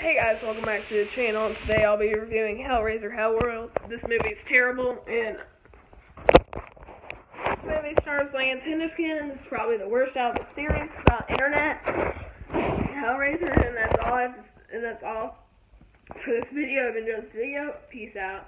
Hey guys, welcome back to the channel. Today I'll be reviewing Hellraiser Hellworld. This movie is terrible, and this movie stars Lance Henriksen. It's probably the worst out of the series about internet. Hellraiser, and that's all. I have and that's all for this video. I've enjoyed this video. Peace out.